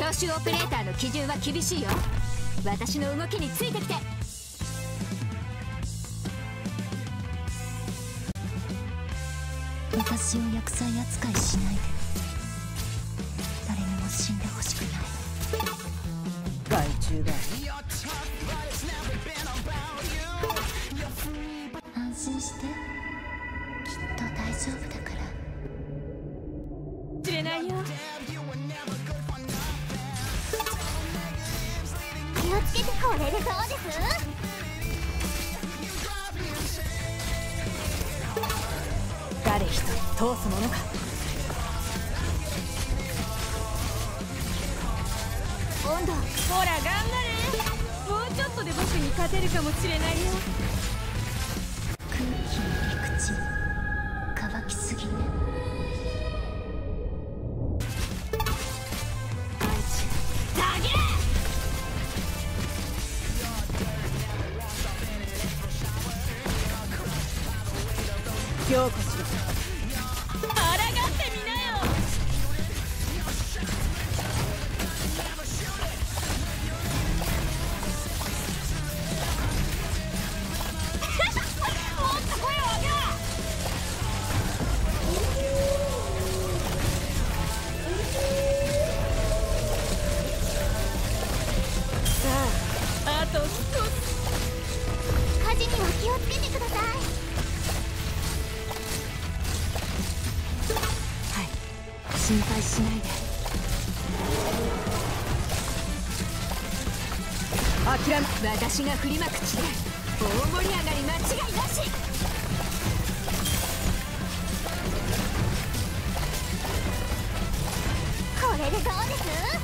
招集オペレーターの基準は厳しいよ。私の動きについてきて。私を薬剤扱いしないで。誰にも死んでほしくない。害虫だ安心して。きっと大丈夫だこれでそうです誰一人通すものか。温度ほら頑張れ。もうちょっとで僕に勝てるかもしれないよ。強固しろ抗ってみなよあと少し。火事には気をつけてください。心配しないで。諦め私が振りまく地で大盛り上がり間違いなし。これでどうです？